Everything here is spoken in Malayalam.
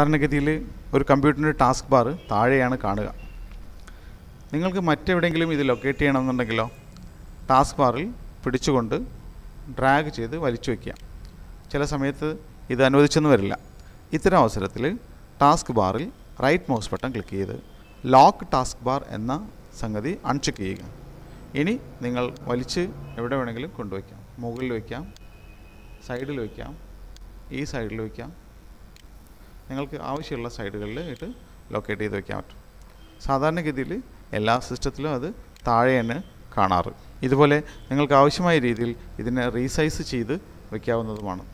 സാധാരണഗതിയിൽ ഒരു കമ്പ്യൂട്ടറിന്റെ ടാസ്ക് ബാർ താഴെയാണ് കാണുക. നിങ്ങൾക്ക് മറ്റെവിടെയെങ്കിലും ഇത് ലൊക്കേറ്റ് ചെയ്യണമെന്നുണ്ടെങ്കിലോ ടാസ്ക് ബാറിൽ പിടിച്ചുകൊണ്ട് ഡ്രാഗ് ചെയ്ത് വലിച്ചു വയ്ക്കുക ചില സമയത്ത് ഇത് അനുവദിച്ചെന്ന് വരില്ല. ഇത്തരം അവസരത്തിൽ ടാസ്ക് ബാറിൽ റൈറ്റ് മൗസ് ബട്ടൺ ക്ലിക്ക് ചെയ്ത് ലോക്ക് ടാസ്ക് ബാർ എന്ന സംഗതി അൺചെക്ക് ചെയ്യുക. ഇനി നിങ്ങൾ വലിച്ച് എവിടെ വേണമെങ്കിലും കൊണ്ടുവയ്ക്കാം. മുകളിൽ വയ്ക്കാം. സൈഡിൽ വയ്ക്കാം. ഈ സൈഡിൽ വയ്ക്കാം. നിങ്ങൾക്ക് ആവശ്യമുള്ള സൈഡുകളിൽ ഇട്ട് ലൊക്കേറ്റ് ചെയ്ത് വെക്കാൻ പറ്റും. സാധാരണഗതിയിൽ എല്ലാ സിസ്റ്റത്തിലും അത് താഴെയാണ് കാണാറ്. ഇതുപോലെ നിങ്ങൾക്ക് ആവശ്യമായ രീതിയിൽ ഇതിനെ റീസൈസ് ചെയ്ത് വയ്ക്കാവുന്നതുമാണ്